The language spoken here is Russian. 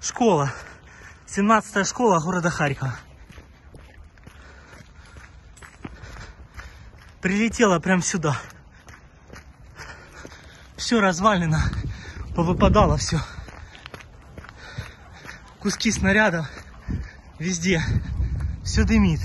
Школа. 17 школа города Харькова. Прилетела прям сюда. Все развалено. Повыпадало все. Куски снарядов. Везде. Все дымит.